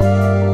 Música